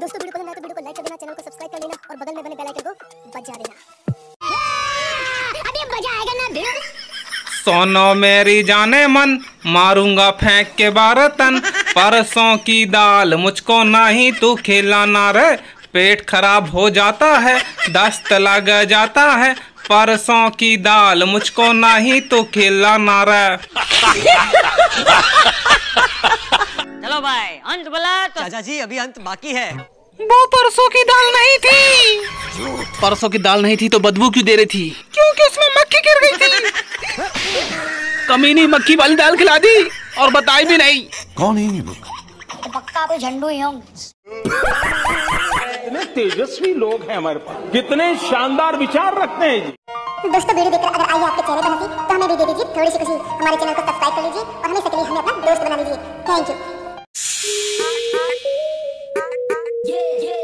दोस्तों वीडियो पसंद आए तो वीडियो को लाइक कर देना चैनल को सब्सक्राइब कर लेना और बगल में बने बेल आइकन को बजा देना। अभी मज़ा आएगा ना भिड़ो सोनो मेरी जाने मन मारूँगा फेंक के बारतन परसों की दाल मुझको नहीं तू खिलाना रे। पेट खराब हो जाता है दस्त लग जाता है। परसों की दाल मुझको नहीं तो खिलाना रे। चलो भाई अंत बोला तो चाचा जी अभी अंत बाकी है। वो परसों की दाल नहीं थी। परसों की दाल नहीं थी तो बदबू क्यों दे रही थी? क्योंकि उसमें मक्खी गिर गई थी। कमीनी मक्खी वाली दाल खिला दी और बताई भी नहीं। कौन है ये तो पक्का कोई झंडू ही कितने तेजस्वी लोग हैं हमारे पास। कितने शानदार विचार रखते हैं जी। दोस्तों वीडियो देखकर अगर आई आपके चेहरे पर हँसी तो हमें भी दे दीजिए थोड़ी सी खुशी। हमारे चैनल को सब्सक्राइब कर लीजिए और हमें सकली हमें अपना दोस्त बना लीजिए। Thank you Yeah.